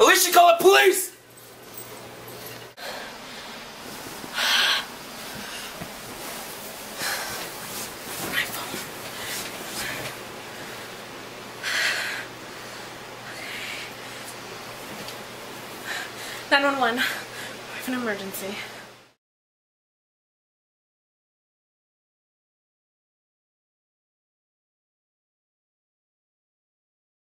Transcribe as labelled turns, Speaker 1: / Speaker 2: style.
Speaker 1: Alicia, call the police! 911. I have an emergency.